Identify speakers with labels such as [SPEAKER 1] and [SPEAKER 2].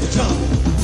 [SPEAKER 1] the trouble.